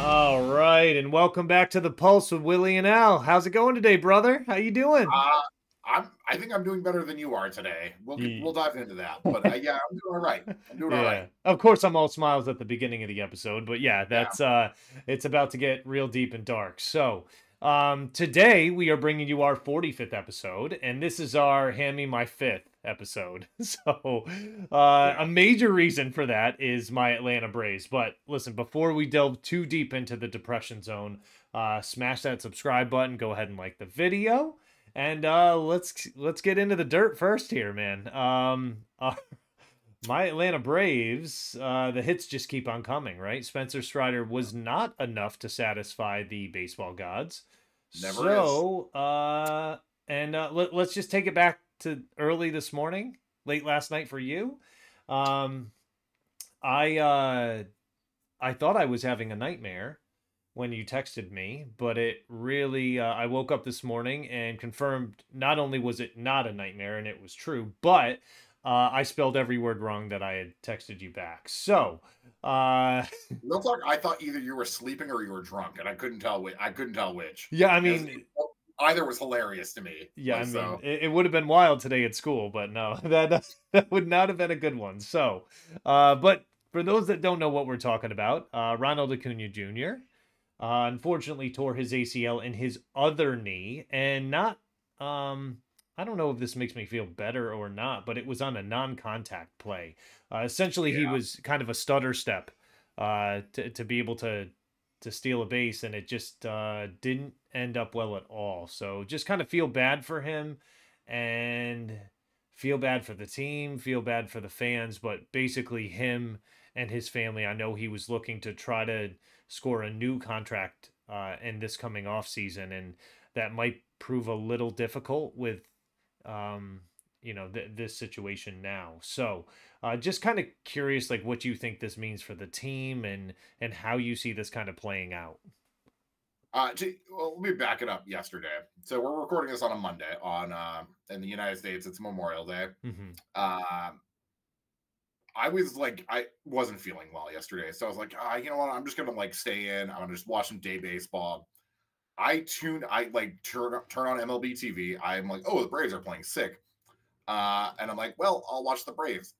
All right, and welcome back to the Pulse with Willie and Al. How's it going today, brother? How you doing? Uh, I'm. I think I'm doing better than you are today. We'll Ye- we'll dive into that. But uh, yeah, I'm doing all right. I'm doing all right. Of course, I'm all smiles at the beginning of the episode, but yeah, that's uh, it's about to get real deep and dark. So, um, today we are bringing you our 45th episode, and this is our "Hand Me My Fifth episode. So, uh, a major reason for that is my Atlanta Braves. But listen, before we delve too deep into the depression zone, uh, smash that subscribe button. Go ahead and like the video. And uh, let's let's get into the dirt first here, man. Um, uh, my Atlanta Braves, uh, the hits just keep on coming, right? Spencer Strider was not enough to satisfy the baseball gods. Never so, uh, and uh, let, let's just take it back to early this morning, late last night for you. Um, I uh, I thought I was having a nightmare when you texted me, but it really, uh, I woke up this morning and confirmed not only was it not a nightmare and it was true, but uh, I spelled every word wrong that I had texted you back. So, uh, Real talk. I thought either you were sleeping or you were drunk, and I couldn't tell. Which, I couldn't tell which. yeah, I mean, either was hilarious to me. yeah, I mean, so, it, it would have been wild today at school, but no, that that would not have been a good one. So, uh, but for those that don't know what we're talking about, uh, Ronald Acuna Jr. Uh, unfortunately tore his ACL in his other knee, and not. Um, I don't know if this makes me feel better or not, but it was on a non-contact play. Uh, essentially, he was kind of a stutter step uh, to to be able to to steal a base, and it just uh, didn't end up well at all. So just kind of feel bad for him, and feel bad for the team, feel bad for the fans, but basically him and his family. I know he was looking to try to score a new contract uh, in this coming off season, and that might prove a little difficult with um, you know th- this situation now. So uh, just kind of curious, like what you think this means for the team and and how you see this kind of playing out. uh, to, well, let me back it up. Yesterday, so we're recording this on a Monday. On uh, in the United States, it's Memorial Day. hmm Um, I was like, I wasn't feeling well yesterday, so I was like, ah, you know what? I'm just gonna like stay in. I'm gonna just watch some day baseball. I tune, I like turn turn on MLB TV. I'm like, oh, the Braves are playing sick, uh, and I'm like, well, I'll watch the Braves.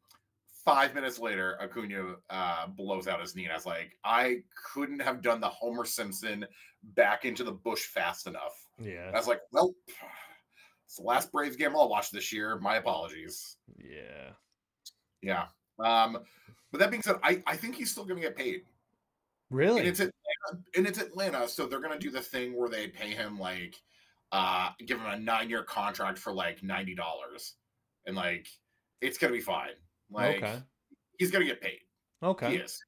Five minutes later, Acuna uh, blows out his knee, and I was like, I couldn't have done the Homer Simpson back into the bush fast enough. Yeah, And I was like, well, it's the last Braves game I'll watch this year. My apologies. yeah. Yeah. Um, but that being said, I, I think he's still going to get paid. Really? And it's Atlanta, and it's Atlanta, so they're going to do the thing where they pay him like, uh, give him a nine year contract for like ninety dollars, and like it's going to be fine. Like okay. he's going to get paid. Okay. Yes.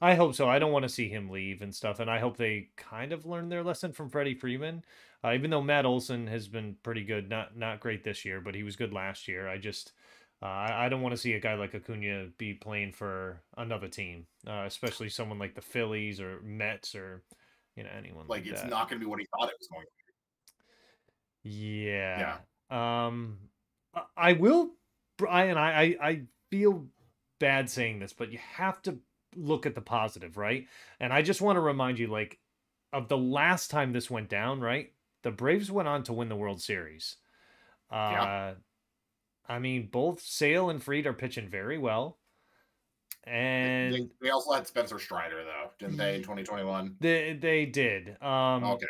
I hope so. I don't want to see him leave and stuff, and I hope they kind of learn their lesson from Freddie Freeman. Uh, even though Matt Olson has been pretty good, not not great this year, but he was good last year. I just uh, I, I don't want to see a guy like Acuna be playing for another team, uh, especially someone like the Phillies or Mets or you know anyone Like like, it's that. not going to be what he thought it was going. to be. Yeah. Um, I- will, Brian. I, I I feel bad saying this, but you have to look at the positive, right? And I just want to remind you, like, of the last time this went down, right? The Braves went on to win the World Series. Uh, Yeah. I mean, both Sale and Fried are pitching very well, and They, they also had Spencer Strider though, didn't they? In 2021. they they did. Um, Okay.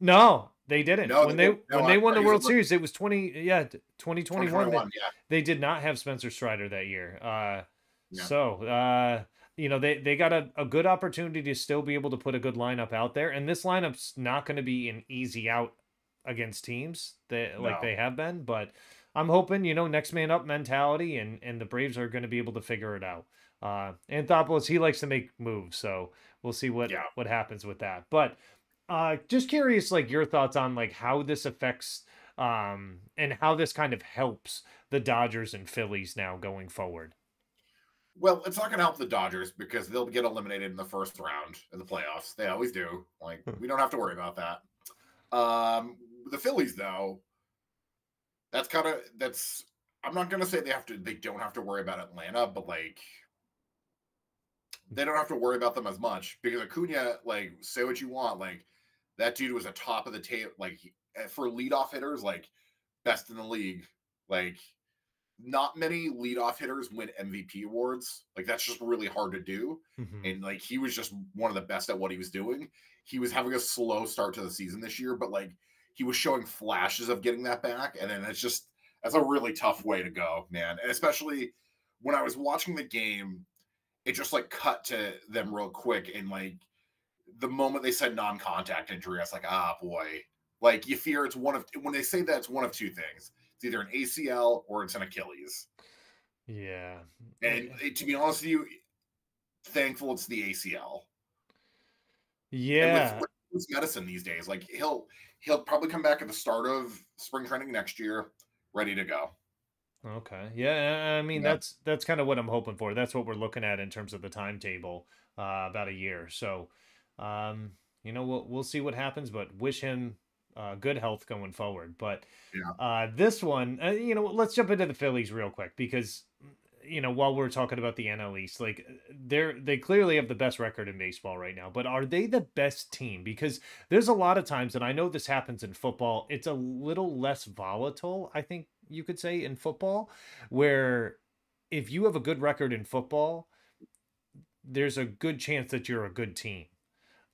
No, they didn't. No, when they they. No, when they I- won the World Series, it was twenty yeah twenty twenty one. 2021, yeah. They did not have Spencer Strider that year. Uh, Yeah. So uh, you know they they got a, a good opportunity to still be able to put a good lineup out there, and this lineup's not going to be an easy out against teams that like No. they have been, but. I'm hoping, you know, next man up mentality, and and the Braves are going to be able to figure it out. Uh, Anthopoulos, he likes to make moves, so we'll see what Yeah. what happens with that. But uh, just curious, like your thoughts on like how this affects um, and how this kind of helps the Dodgers and Phillies now going forward. Well, it's not going to help the Dodgers because they'll get eliminated in the first round in the playoffs. They always do. Like hmm. we don't have to worry about that. Um, the Phillies, though, that's kind of that's. I'm not going to say they have to. They don't have to worry about Atlanta, but like they don't have to worry about them as much because Acuna, like, say what you want, like that dude was a top of the table, like eh, for leadoff hitters, like best in the league. Like not many leadoff hitters win MVP awards. Like that's just really hard to do. Mm-hmm. And like he was just one of the best at what he was doing. He was having a slow start to the season this year, but like he was showing flashes of getting that back. And then it's just that's a really tough way to go, man. And especially when I was watching the game, it just like cut to them real quick and like the moment they said non-contact injury, I was like, ah boy. Like you fear it's one of when they say that it's one of two things it's either an ACL or it's an Achilles. Yeah. And it, to be honest with you, thankful it's the ACL. Yeah. With, with medicine these days, like he'll he'll probably come back at the start of spring training next year, ready to go. Okay. Yeah, I mean yeah. that's that's kind of what I'm hoping for. That's what we're looking at in terms of the timetable. Uh, about a year. So, um, you know, we'll we'll see what happens, but wish him uh, good health going forward. But yeah. uh, this one, uh, you know, let's jump into the Phillies real quick because you know while we're talking about the NL East, like they're they clearly have the best record in baseball right now. But are they the best team? Because there's a lot of times, and I know this happens in football. It's a little less volatile, I think you could say, in football, where if you have a good record in football, there's a good chance that you're a good team.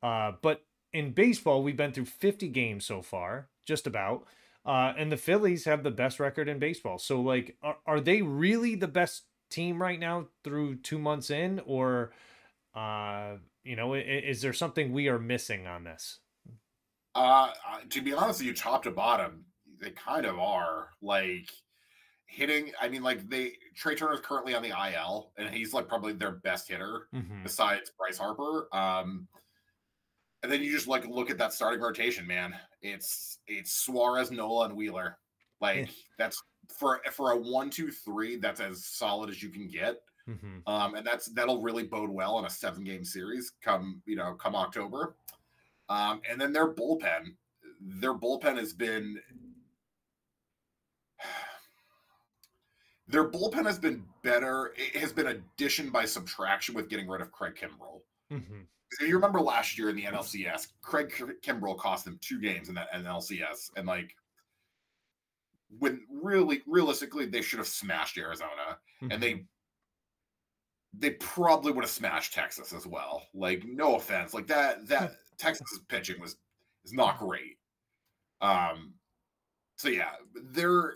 Uh, but in baseball, we've been through 50 games so far, just about. Uh, and the Phillies have the best record in baseball. So, like, are, are they really the best team right now through two months in? Or, uh, you know, is, is there something we are missing on this? Uh, to be honest with you, top to bottom, they kind of are. Like, hitting, I mean, like, they, Trea Turner is currently on the IL, and he's like probably their best hitter mm-hmm. besides Bryce Harper. Um, and then you just like look at that starting rotation, man. It's it's Suarez, Nola, and Wheeler. Like that's for for a one, two, three. That's as solid as you can get. Mm-hmm. Um, and that's that'll really bode well in a seven game series come you know come October. Um, and then their bullpen, their bullpen has been their bullpen has been better. It has been addition by subtraction with getting rid of Craig Kimbrel. Mm-hmm. So you remember last year in the NLCS, Craig Kimbrel cost them two games in that NLCS, and like when really realistically they should have smashed Arizona, mm-hmm. and they they probably would have smashed Texas as well. Like no offense, like that that Texas pitching was is not great. Um, so yeah, their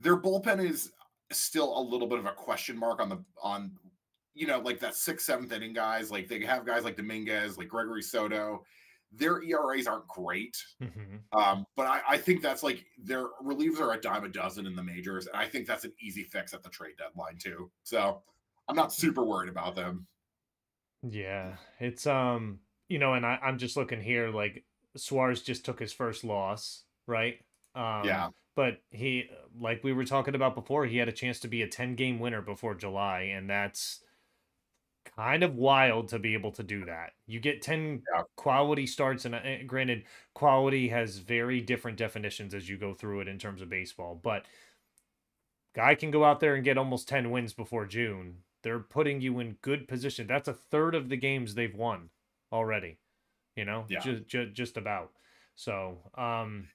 their bullpen is still a little bit of a question mark on the on you know, like that sixth, seventh inning guys, like they have guys like Dominguez, like Gregory Soto. Their ERAs aren't great, mm-hmm. um, but I, I, think that's like their relievers are a dime a dozen in the majors, and I think that's an easy fix at the trade deadline too. So I'm not super worried about them. Yeah, it's um, you know, and I, I'm just looking here, like Suarez just took his first loss, right? Um, yeah. But he, like we were talking about before, he had a chance to be a 10 game winner before July, and that's kind of wild to be able to do that. You get 10 yeah. quality starts, and uh, granted, quality has very different definitions as you go through it in terms of baseball, but guy can go out there and get almost 10 wins before June. They're putting you in good position. That's a third of the games they've won already, you know, yeah. just, just, just about. So, um,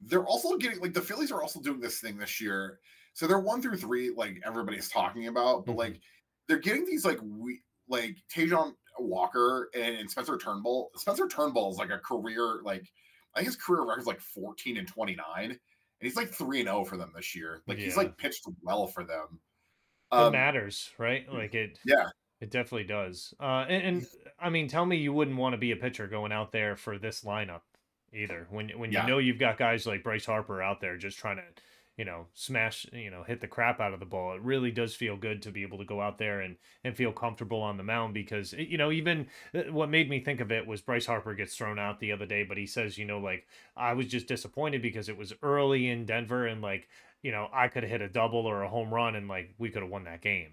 they're also getting like the Phillies are also doing this thing this year. So they're one through three, like everybody's talking about, but mm-hmm. like they're getting these like we like Taijuan Walker and Spencer Turnbull. Spencer Turnbull is like a career like I think his career record is like 14 and 29, and he's like three and 0 for them this year. Like yeah. he's like pitched well for them. Um, it matters, right? Like it. Yeah. It definitely does. Uh, and, and I mean, tell me you wouldn't want to be a pitcher going out there for this lineup either. When when you yeah. know you've got guys like Bryce Harper out there just trying to you know, smash, you know, hit the crap out of the ball. It really does feel good to be able to go out there and and feel comfortable on the mound because you know, even uh, what made me think of it was Bryce Harper gets thrown out the other day, but he says, you know, like I was just disappointed because it was early in Denver and like, you know, I could have hit a double or a home run and like we could have won that game.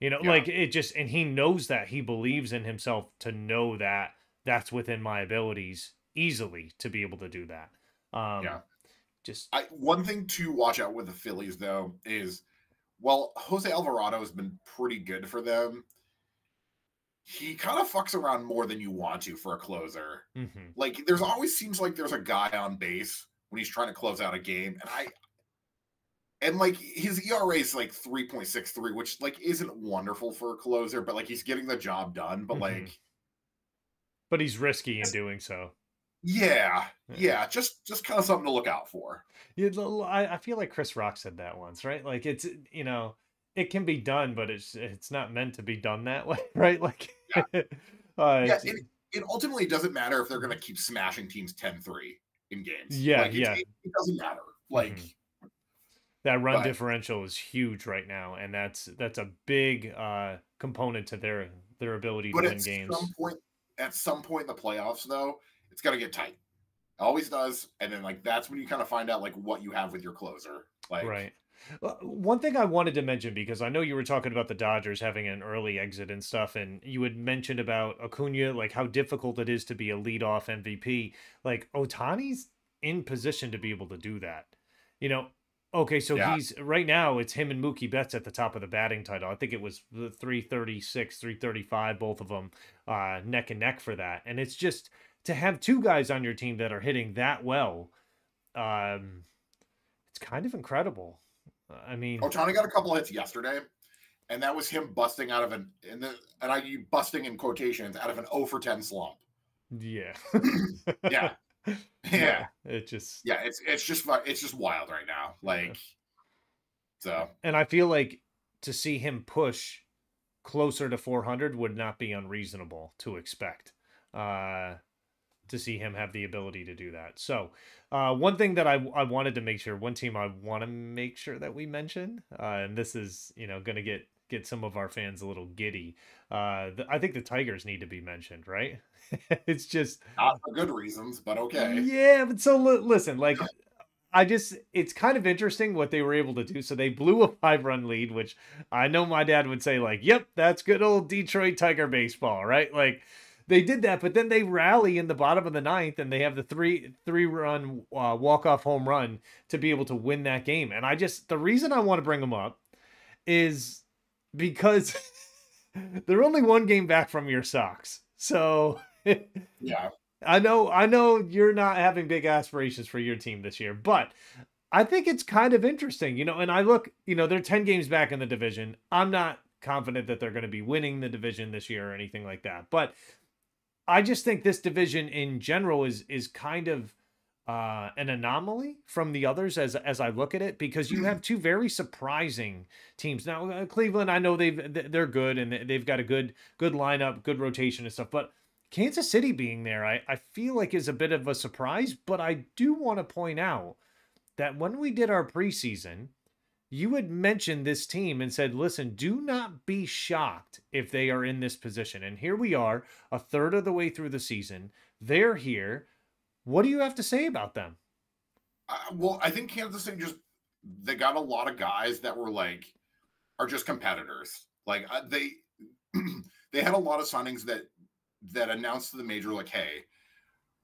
You know, yeah. like it just and he knows that he believes in himself to know that that's within my abilities easily to be able to do that. Um, yeah. Just I, one thing to watch out with the Phillies though is, well, Jose Alvarado has been pretty good for them. He kind of fucks around more than you want to for a closer. Mm-hmm. Like there's always seems like there's a guy on base when he's trying to close out a game, and I and like his ERA is like 3.63, which like isn't wonderful for a closer, but like he's getting the job done. But mm-hmm. like but he's risky in doing so. Yeah, yeah, just just kind of something to look out for. Yeah, I, feel like Chris Rock said that once, right? Like it's you know it can be done, but it's it's not meant to be done that way, right? Like yeah, uh, yeah it, it ultimately doesn't matter if they're going to keep smashing teams 10-3 in games. Yeah, like, yeah, it, it, doesn't matter. Like. Mm-hmm that run but, differential is huge right now, and that's that's a big uh, component to their their ability to win games. Some point, at some point in the playoffs, though, it's got to get tight. It always does, and then like that's when you kind of find out like what you have with your closer. Like right. One thing I wanted to mention because I know you were talking about the Dodgers having an early exit and stuff, and you had mentioned about Acuna, like how difficult it is to be a leadoff MVP. Like Ohtani's in position to be able to do that. You know, okay, so yeah. he's right now it's him and Mookie Betts at the top of the batting title. I think it was the 336, 335, both of them uh, neck and neck for that. And it's just to have two guys on your team that are hitting that well, um, it's kind of incredible. I mean, Ohtani got a couple hits yesterday, and that was him busting out of an in the and I busting in quotations out of an 0 for 10 slump. Yeah, yeah, yeah. It just yeah, it's it's just it's just wild right now. Like, so and I feel like to see him push closer to 400 would not be unreasonable to expect. Uh, to see him have the ability to do that. So, uh, one thing that I, I wanted to make sure, one team I want to make sure that we mention, uh, and this is you know going to get get some of our fans a little giddy. Uh, the, I think the Tigers need to be mentioned, right? it's just not for good reasons, but okay. Yeah, but so li- listen, like. I just it's kind of interesting what they were able to do. So they blew a five run lead, which I know my dad would say, like, yep, that's good old Detroit Tiger baseball, right? Like they did that, but then they rally in the bottom of the ninth and they have the three three run uh, walk off home run to be able to win that game. And I just the reason I want to bring them up is because they're only one game back from your Sox. So yeah, I know I know you're not having big aspirations for your team this year, but I think it's kind of interesting, you know. And I look, you know, they're ten games back in the division. I'm not confident that they're going to be winning the division this year or anything like that, but I just think this division in general is is kind of uh, an anomaly from the others as as I look at it because you have two very surprising teams. Now uh, Cleveland, I know they've they're good and they've got a good good lineup, good rotation and stuff, but Kansas City being there, I, I feel like is a bit of a surprise. But I do want to point out that when we did our preseason, you had mentioned this team and said, listen, do not be shocked if they are in this position. And here we are, a third of the way through the season. They're here. What do you have to say about them? Uh, well, I think Kansas City just, they got a lot of guys that were like, are just competitors. Like uh, they, they had a lot of signings that, that announced to the major, like, hey,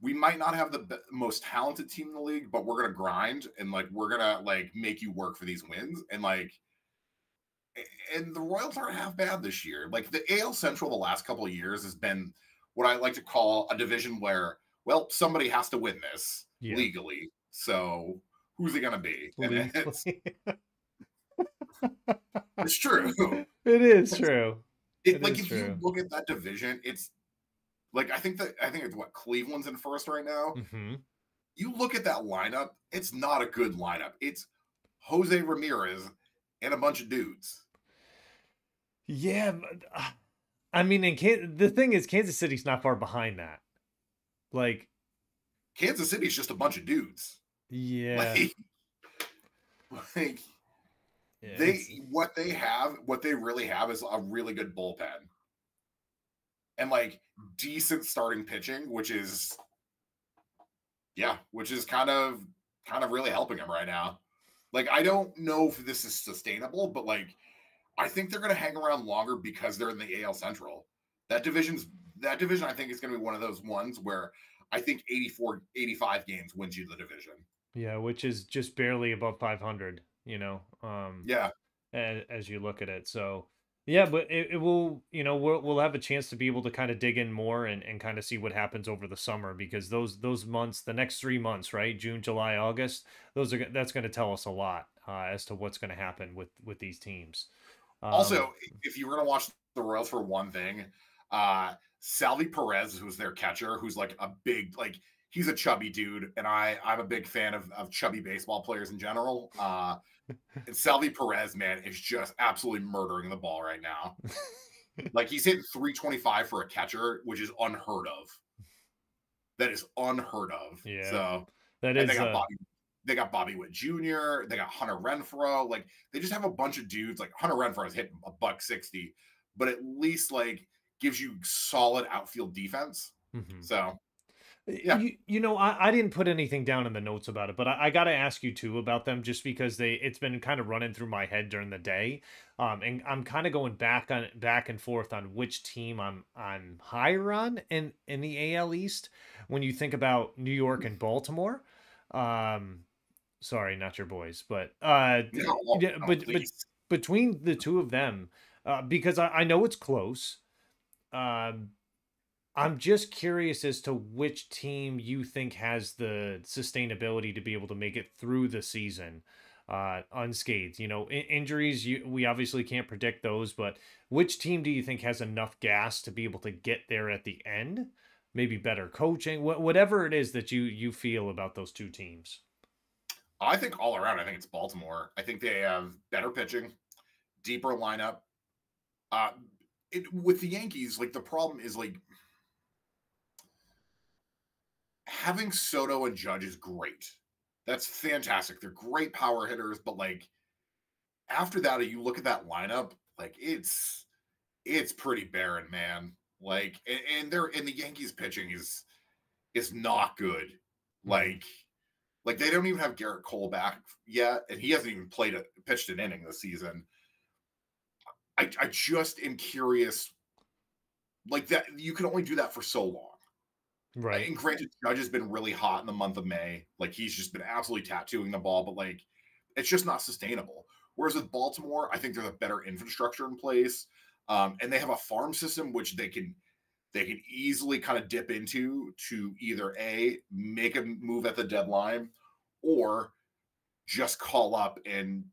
we might not have the most talented team in the league, but we're gonna grind and like we're gonna like make you work for these wins and like. And the Royals aren't half bad this year. Like the AL Central, the last couple of years has been what I like to call a division where, well, somebody has to win this yeah. legally. So who's it gonna be? It's, it's, true. It is true. It, it like if true. you look at that division, it's like I think that I think it's what Cleveland's in first right now. Mm-hmm. You look at that lineup; it's not a good lineup. It's Jose Ramirez and a bunch of dudes. Yeah, but, uh, I mean, in Can- the thing is, Kansas City's not far behind that. Like, Kansas City's just a bunch of dudes. Yeah. Like, Like yeah, they it's... what they have, what they really have is a really good bullpen. And like decent starting pitching, which is yeah, which is kind of kind of really helping him right now. Like I don't know if this is sustainable, but like I think they're going to hang around longer because they're in the AL Central. That division's that division I think is going to be one of those ones where I think 84 85 games wins you the division. Yeah, which is just barely above 500, you know. Um Yeah. As, as you look at it. So yeah, but it, it will, you know, we'll we'll have a chance to be able to kind of dig in more and, and kind of see what happens over the summer because those those months, the next three months, right, June, July, August, those are that's going to tell us a lot uh, as to what's going to happen with with these teams. Um, also, if you were going to watch the Royals for one thing, uh, Salvy Perez, who's their catcher, who's like a big like he's a chubby dude, and I I'm a big fan of of chubby baseball players in general. Uh, and Salvy Perez, man, is just absolutely murdering the ball right now. like he's hitting 325 for a catcher, which is unheard of. That is unheard of. Yeah. So that is. They got, uh... Bobby, they got Bobby Witt Jr. They got Hunter Renfroe. Like they just have a bunch of dudes. Like Hunter Renfroe is hitting a buck sixty, but at least like gives you solid outfield defense. Mm-hmm. So yeah. You, you know, I, I didn't put anything down in the notes about it, but I, I got to ask you too about them just because they it's been kind of running through my head during the day, um, and I'm kind of going back on back and forth on which team I'm I'm higher on in in the AL East when you think about New York and Baltimore. Um, sorry, not your boys, but uh, no, no, but but between the two of them, uh, because I, I know it's close. Um, I'm just curious as to which team you think has the sustainability to be able to make it through the season uh, unscathed. You know, in- injuries, you, we obviously can't predict those, but which team do you think has enough gas to be able to get there at the end? Maybe better coaching, wh- whatever it is that you you feel about those two teams. I think all around, I think it's Baltimore. I think they have better pitching, deeper lineup. Uh, it, with the Yankees, like the problem is like having Soto and Judge is great. That's fantastic. They're great power hitters, but like after that, you look at that lineup, like it's it's pretty barren, man. Like and, and they're and the Yankees pitching is is not good. Mm-hmm. Like like they don't even have Gerrit Cole back yet, and he hasn't even played a pitched an inning this season. I I just am curious. Like that, you can only do that for so long. Right. And granted, Judge has been really hot in the month of May. Like he's just been absolutely tattooing the ball, but like it's just not sustainable. Whereas with Baltimore, I think there's a better infrastructure in place. Um, and they have a farm system which they can they can easily kind of dip into to either a make a move at the deadline or just call up and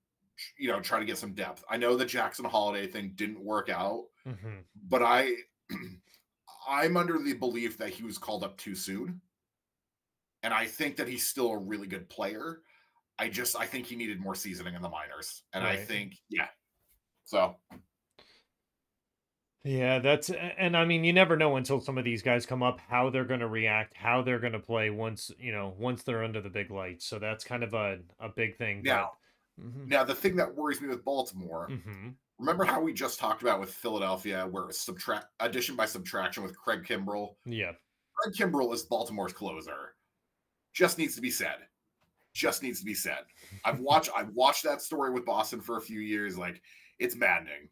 you know try to get some depth. I know the Jackson Holliday thing didn't work out, mm-hmm. but I I'm under the belief that he was called up too soon. And I think that he's still a really good player. I just I think he needed more seasoning in the minors. And right. I think, yeah. So yeah, that's and I mean you never know until some of these guys come up how they're going to react, how they're going to play once, you know, once they're under the big lights. So that's kind of a a big thing. Now, but, mm-hmm. now the thing that worries me with Baltimore mm-hmm. Remember how we just talked about with Philadelphia, where it's subtract addition by subtraction with Craig Kimbrel? Yeah. Craig Kimbrel is Baltimore's closer. Just needs to be said. Just needs to be said. I've watched I've watched that story with Boston for a few years. Like it's maddening.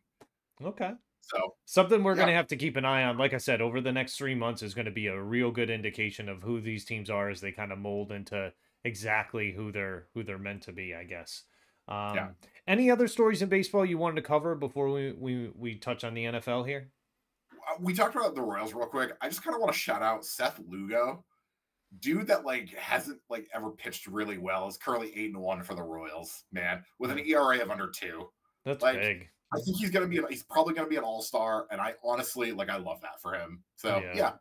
Okay. So something we're yeah. gonna have to keep an eye on. Like I said, over the next three months is gonna be a real good indication of who these teams are as they kind of mold into exactly who they're who they're meant to be, I guess. Um, yeah. Any other stories in baseball you wanted to cover before we we we touch on the NFL here? Uh, we talked about the Royals real quick. I just kind of want to shout out Seth Lugo, dude that like hasn't like ever pitched really well. Is currently eight and one for the Royals, man, with an ERA of under two. That's like, big. I think he's gonna be. He's probably gonna be an All Star, and I honestly like. I love that for him. So yeah, yeah.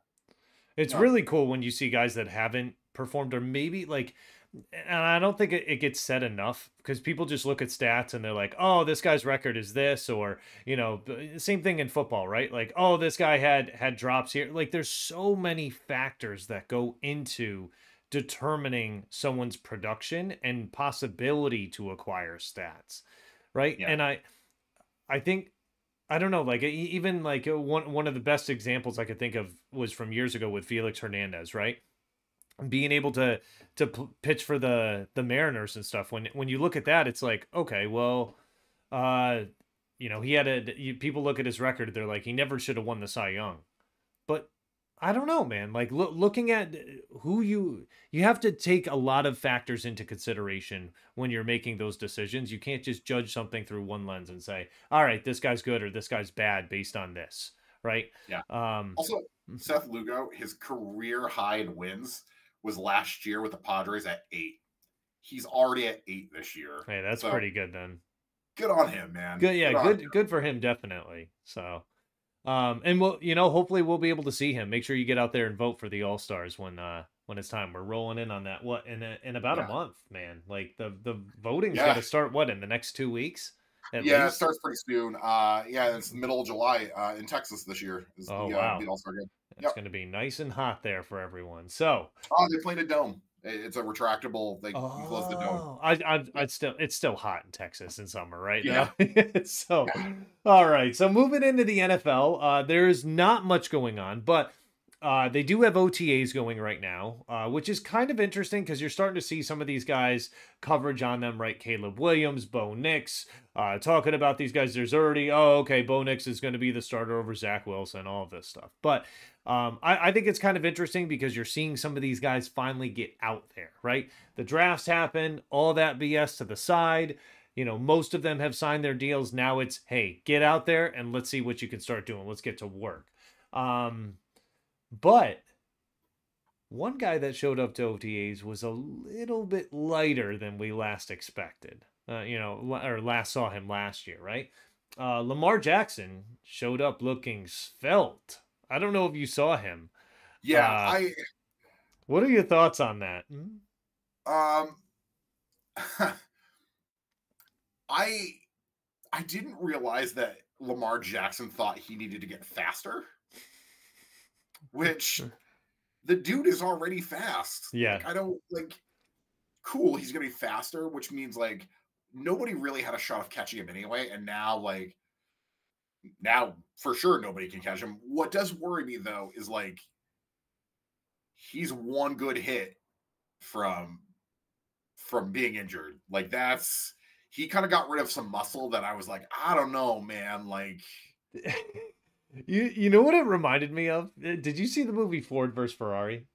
it's yeah. really cool when you see guys that haven't performed or maybe like and I don't think it, gets said enough because people just look at stats and they're like, oh, this guy's record is this, or you know, same thing in football, right? Like, oh, this guy had had drops here. Like, there's so many factors that go into determining someone's production and possibility to acquire stats, right? Yeah. And I, I think, I don't know, like even like one one of the best examples I could think of was from years ago with Felix Hernandez, right? Being able to to p- pitch for the the Mariners and stuff. When when you look at that, it's like okay, well, uh, you know, he had a you, people look at his record, they're like he never should have won the Cy Young, but I don't know, man. Like loo- looking at who you you have to take a lot of factors into consideration when you're making those decisions. You can't just judge something through one lens and say, "All right, this guy's good or this guy's bad based on this." Right? Yeah. Um Also, Seth Lugo, his career high in wins was last year with the Padres at eight. He's already at eight this year. hey, that's So, pretty good then. Good on him, man. Good, yeah, on good good for him definitely. So um and we'll you know, hopefully we'll be able to see him. Make sure you get out there and vote for the All-Stars when uh when it's time. We're rolling in on that what in a, in about a month, man. Like the the voting's Yeah. got to start what in the next 2 weeks? At yeah, it starts pretty soon. Uh, yeah, it's the middle of July uh, in Texas this year. Is Oh, the, wow. uh, the All-Star game. It's Yep. going to be nice and hot there for everyone. So, Oh, they played a dome. It's a retractable. They you close the dome. oh, I, I, I still, it's still hot in Texas in summer, right? Yeah. so, all right. So moving into the NFL, uh, there's not much going on, but uh, they do have OTAs going right now, uh, which is kind of interesting because you're starting to see some of these guys coverage on them, right? Caleb Williams, Bo Nix, uh, talking about these guys. There's already, oh, okay, Bo Nix is going to be the starter over Zach Wilson, all of this stuff. But um, I, I think it's kind of interesting because you're seeing some of these guys finally get out there, right? The drafts happen, all that BS to the side. You know, most of them have signed their deals. Now it's, hey, get out there and let's see what you can start doing. Let's get to work. Um, but one guy that showed up to OTAs was a little bit lighter than we last expected. Uh, you know, or last saw him last year, right? Uh, Lamar Jackson showed up looking svelte. I don't know if you saw him. Yeah, Uh, What are your thoughts on that? I um, I I didn't realize that Lamar Jackson thought he needed to get faster, which the dude is already fast. Yeah. Like, I don't like. Cool, he's gonna be faster, which means like nobody really had a shot of catching him anyway, and now like now for sure nobody can catch him. What does worry me though is like he's one good hit from from being injured. Like that's he kind of got rid of some muscle that I was like, I don't know, man. Like you you know what it reminded me of? Uh, Did you see the movie Ford versus Ferrari?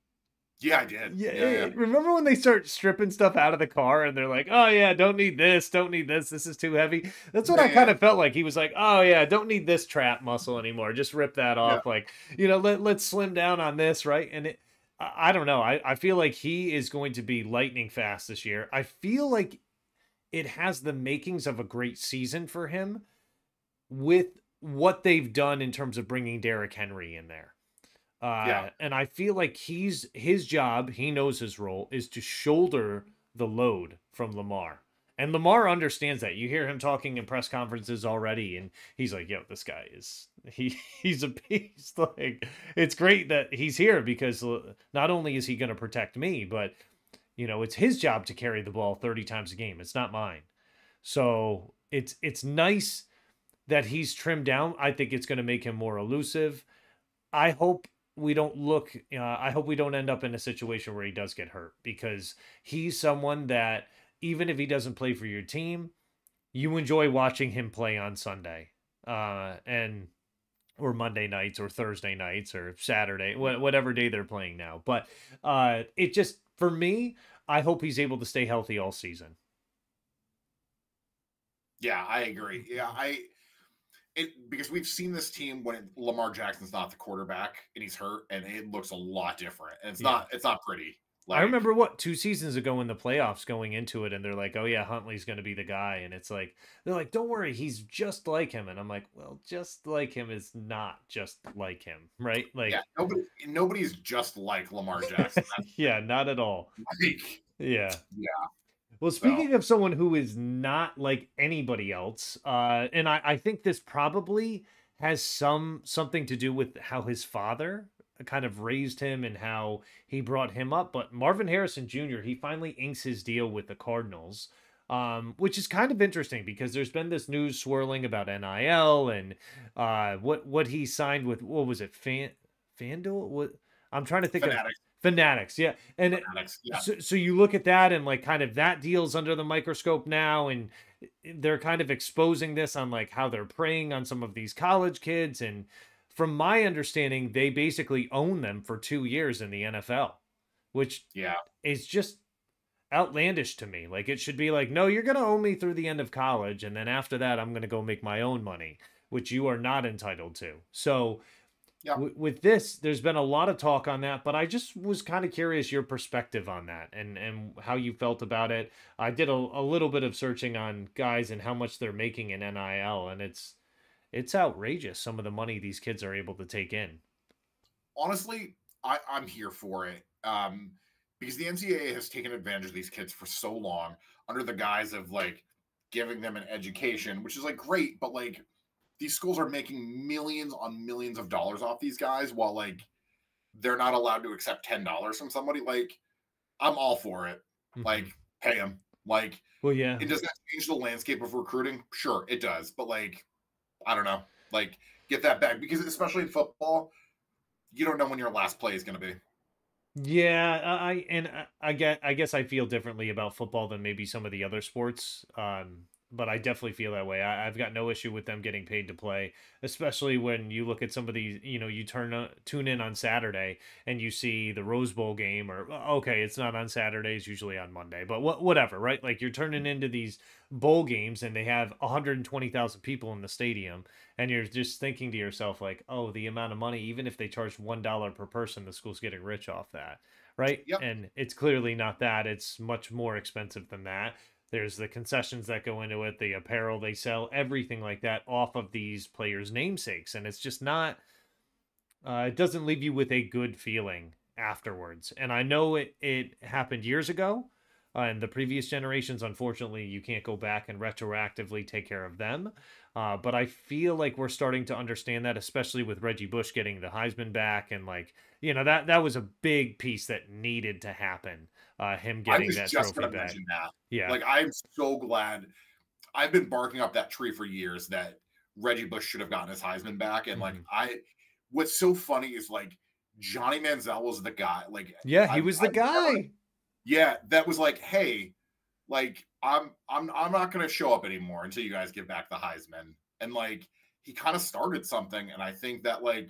Yeah, I did. Yeah, yeah, yeah. remember when they start stripping stuff out of the car and they're like, "Oh yeah, don't need this, don't need this, this is too heavy." That's what I kind of felt like. He was like, "Oh yeah, don't need this trap muscle anymore. Just rip that off. Like, you know, let let's slim down on this, right?" And it, I, I don't know. I I feel like he is going to be lightning fast this year. I feel like it has the makings of a great season for him with what they've done in terms of bringing Derrick Henry in there. Uh, Yeah. And I feel like he's his job, he knows his role, is to shoulder the load from Lamar. And Lamar understands that. You hear him talking in press conferences already, and he's like, "Yo, this guy is he he's a beast." Like, it's great that he's here because uh, not only is he going to protect me, but you know, it's his job to carry the ball thirty times a game. It's not mine. So it's it's nice that he's trimmed down. I think it's going to make him more elusive. I hope we don't look. Uh, I hope we don't end up in a situation where he does get hurt because he's someone that even if he doesn't play for your team, you enjoy watching him play on Sunday, uh, and or Monday nights or Thursday nights or Saturday, wha- whatever day they're playing now. But uh, it just for me, I hope he's able to stay healthy all season. Yeah, I agree. Yeah, I it because we've seen this team when Lamar Jackson's not the quarterback and he's hurt, and it looks a lot different. And it's Yeah. not it's not pretty. I remember what two seasons ago in the playoffs going into it, and they're like, "Oh yeah, Huntley's going to be the guy," and it's like they're like, "Don't worry, he's just like him," and I'm like, "Well, just like him is not just like him, right? Like, yeah, nobody nobody's just like Lamar Jackson. Yeah, not at all. like Yeah. Yeah. Well, So- speaking of someone who is not like anybody else, uh, and I, I think this probably has some something to do with how his father kind of raised him and how he brought him up. But Marvin Harrison Jr. he finally inks his deal with the Cardinals. Um, which is kind of interesting because there's been this news swirling about NIL and uh, what what he signed with what was it Fan FanDuel? What I'm trying to think Fanatics. Fanatics, yeah. And Fanatics, yeah. so, so you look at that and like kind of that deal's under the microscope now and eh, eh, they're kind of exposing this on like how they're preying on some of these college kids and from my understanding they basically own them for 2 years in the NFL which yeah. is just outlandish to me like it should be like no you're going to own me through the end of college and then after that I'm going to go make my own money which you are not entitled to so Yeah. with this there's been a lot of talk on that but i just was kind of curious your perspective on that and and how you felt about it i did a, a little bit of searching on guys and how much they're making in nil and it's it's outrageous some of the money these kids are able to take in honestly, I, I'm here for it. Um, because the NCAA has taken advantage of these kids for so long under the guise of like giving them an education, which is like great, but like these schools are making millions on millions of dollars off these guys while like they're not allowed to accept ten dollars from somebody. Like, I'm all for it. Mhm. Like, pay them. Like, well yeah it does that change the landscape of recruiting? Sure, it does. But like, I don't know. Like, get that back because especially in football, you don't know when your last play is going to be. Yeah, I I- and I, I get I guess I feel differently about football than maybe some of the other sports. Um, but I definitely feel that way. I, I've got no issue with them getting paid to play, especially when you look at some of these. You know, you turn uh, tune in on Saturday and you see the Rose Bowl game, or okay, it's not on Saturday; it's usually on Monday. But what whatever, right? Like you're turning into these bowl games, and they have 120,000 people in the stadium, and you're just thinking to yourself like, oh, the amount of money. Even if they charge one dollar per person, the school's getting rich off that right? Yep. And it's clearly not that. It's much more expensive than that. There's the concessions that go into it, the apparel they sell, everything like that off of these players' namesakes. And it's just not, uh, it doesn't leave you with a good feeling afterwards. And I know it, it happened years ago. Uh, and the previous generations, unfortunately, you can't go back and retroactively take care of them. Uh, but I feel like we're starting to understand that, especially with Reggie Bush getting the Heisman back, and like you know that that was a big piece that needed to happen. Uh, him getting that just trophy back. that. Yeah, Like, I'm so glad. I've been barking up that tree for years that Reggie Bush should have gotten his Heisman back. And like, Mhm. I, what's so funny is like Johnny Manziel was the guy. Like, yeah, he I- was the I guy. yeah, that was like, hey, like I'm I'm I'm not gonna show up anymore until you guys give back the Heisman. And like he kind of started something, and I think that like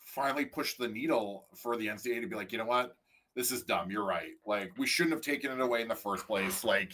finally pushed the needle for the NCAA to be like, you know what, this is dumb. You're right. Like we shouldn't have taken it away in the first place. Like,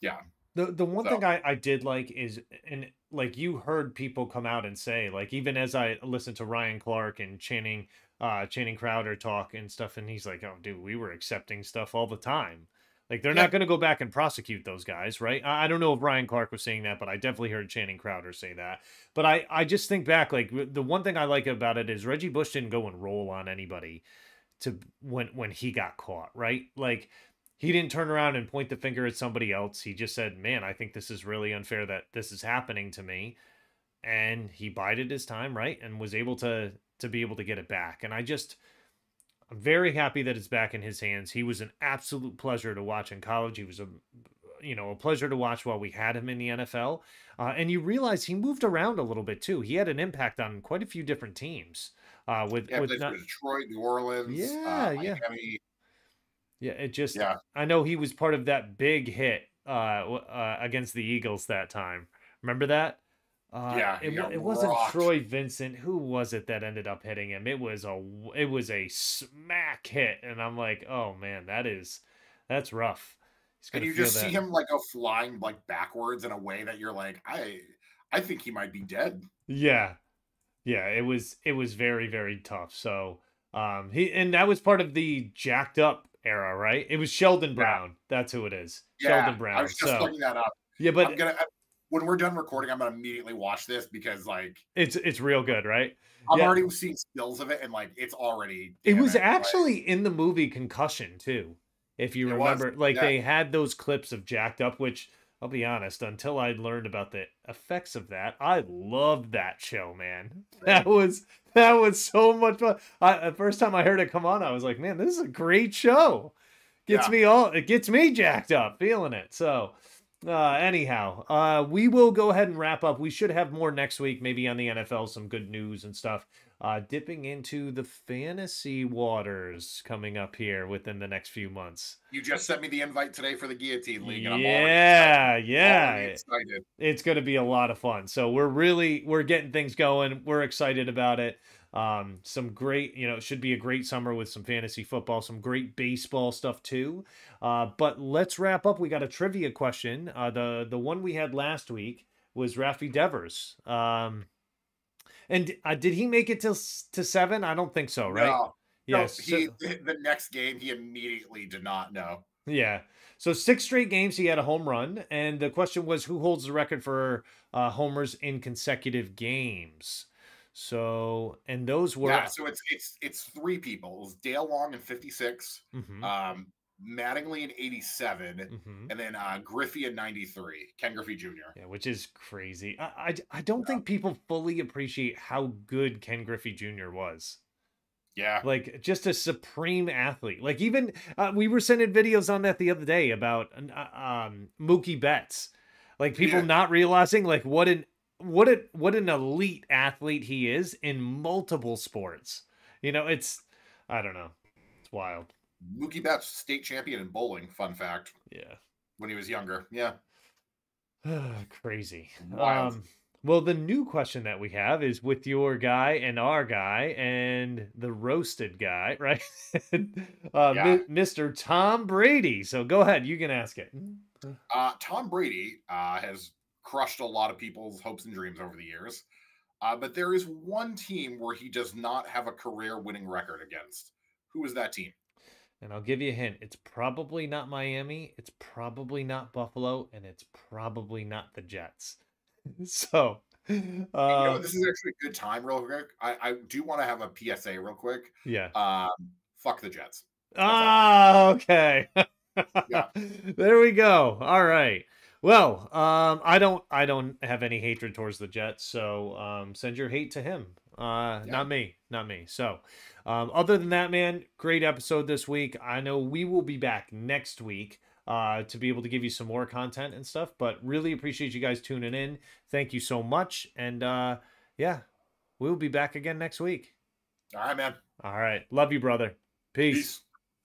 yeah, The the one So- thing I, I did like is and like you heard people come out and say like even as I listened to Ryan Clark and Channing uh Channing Crowder talk and stuff and he's like oh dude we were accepting stuff all the time like they're Yeah. not going to go back and prosecute those guys right I, I don't know if Ryan Clark was saying that but I definitely heard Channing Crowder say that but I I just think back like the one thing I like about it is Reggie Bush didn't go and roll on anybody to when when he got caught right like he didn't turn around and point the finger at somebody else. He just said, "Man, I think this is really unfair that this is happening to me." And he bided his time, right? And was able to to be able to get it back. And I just I'm very happy that it's back in his hands. He was an absolute pleasure to watch in college. He was a you know, a pleasure to watch while we had him in the NFL. Uh, and you realize he moved around a little bit too. He had an impact on quite a few different teams. Uh, with yeah, with not, Detroit, New Orleans, Yeah, uh, yeah. Yeah, it just Yeah. I know he was part of that big hit uh, uh against the Eagles that time. Remember that? Uh, Yeah, it, it wasn't rocked. Troy Vincent. Who was it that ended up hitting him? It was a it was a smack hit, and I'm like, oh man, that is that's rough. And you just see him like go flying like backwards in a way that you're like, I I think he might be dead. Yeah. Yeah, it was it was very very tough. So, um he and that was part of the jacked up era, right? It was Sheldon Brown. That's who it is. Yeah, Sheldon Brown. I was just so, looking that up. yeah, But I'm gonna I- when we're done recording, I'm gonna immediately watch this because like it's it's real good, right? I'm Yeah. already seeing stills of it and like it's already. It was like- actually in the movie Concussion too. If you It was, remember, like yeah. they had those clips of jacked up, which I'll be honest, until I learned about the effects of that, I loved that show, man. That was that was so much fun. I, the first time I heard it come on, I was like, man, this is a great show. Gets Yeah. me all it gets me jacked up, feeling it. So uh anyhow, uh we will go ahead and wrap up. We should have more next week, maybe on the NFL, some good news and stuff. Uh dipping into the fantasy waters coming up here within the next few months. You just sent me the invite today for the Guillotine League, and I'm Yeah, excited. yeah. Excited. it's going to be a lot of fun. So we're really we're getting things going. We're excited about it. Um, some great, you know, it should be a great summer with some fantasy football, some great baseball stuff too. Uh, but let's wrap up. We got a trivia question. Uh, the the one we had last week was Raffy Devers. Um, and uh, did he make it to to seven? I don't think so, right? No, no, Yes. he the next game he immediately did not know. Yeah. So six straight games he had a home run, and the question was who holds the record for uh, homers in consecutive games. So and those were Yeah, so it's it's it's three people. It was Dale Long in 56, Mhm, um, Mattingly in 87, mhm. and then uh, Griffey in 93. Ken Griffey Jr. yeah, which is crazy. I I, I don't think people fully appreciate how good Ken Griffey Jr. was. Yeah, Like just a supreme athlete. Like even uh, we were sending videos on that the other day about uh, um Mookie Betts. Like people Yeah. not realizing like what an what a what an elite athlete he is in multiple sports. You know, it's I don't know. It's wild. Mookie Betts, state champion in bowling. Fun fact, Yeah. when he was younger. Yeah, Crazy. Wild. Um well, the new question that we have is with your guy and our guy and the roasted guy, right? uh, Yeah. Mi- Mr. Tom Brady. So go ahead, you can ask it. uh, Tom Brady uh, has crushed a lot of people's hopes and dreams over the years, uh, but there is one team where he does not have a career-winning record against. Who is that team? And I'll give you a hint. It's probably not Miami. It's probably not Buffalo, and it's probably not the Jets. so, you know, uh, this is actually a good time, real quick. I, I do want to have a PSA real quick. yeah. Um, fuck the Jets. Ah, okay. Yeah. there we go. All right. Well, um, I don't, I don't have any hatred towards the Jets, so um, send your hate to him. Uh, Yeah. not me, not me. So, um, other than that, man, great episode this week. I know we will be back next week uh, to be able to give you some more content and stuff, but really appreciate you guys tuning in. Thank you so much, and uh, yeah, we'll be back again next week. All right, man. All right, love you, brother. Peace. Peace.